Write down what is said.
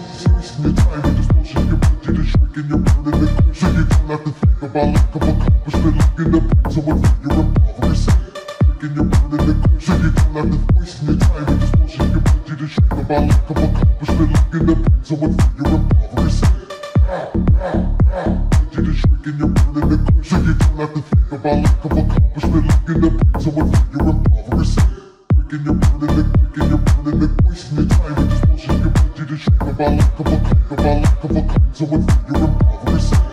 You're the trick you're burning the course So to and you're burning the So you don't have to your the about lack of accomplishment Looking you're burning you're burning quick you're the wasting your time with this bullshit. Your ability to shake about lack of about lack of accomplishment, someone from your impoverished